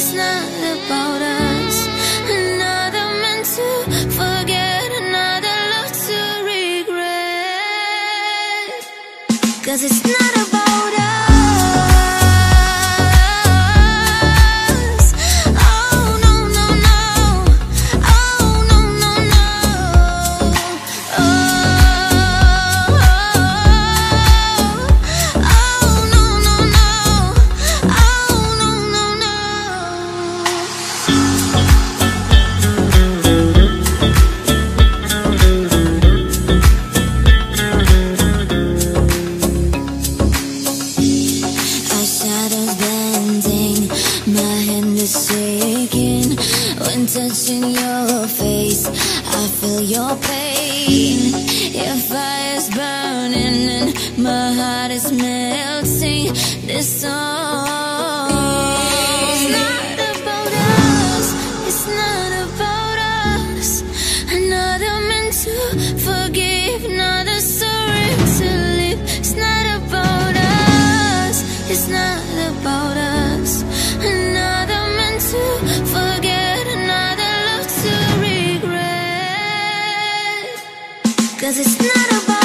It's not about us. Another to forget, another love to regret. Cause it's not about. Touching your face, I feel your pain. Your fire's burning and my heart is melting. This song is not about us. It's not about us. Another man to forgive, another story to live. It's not about us. It's not about us. Cause it's not about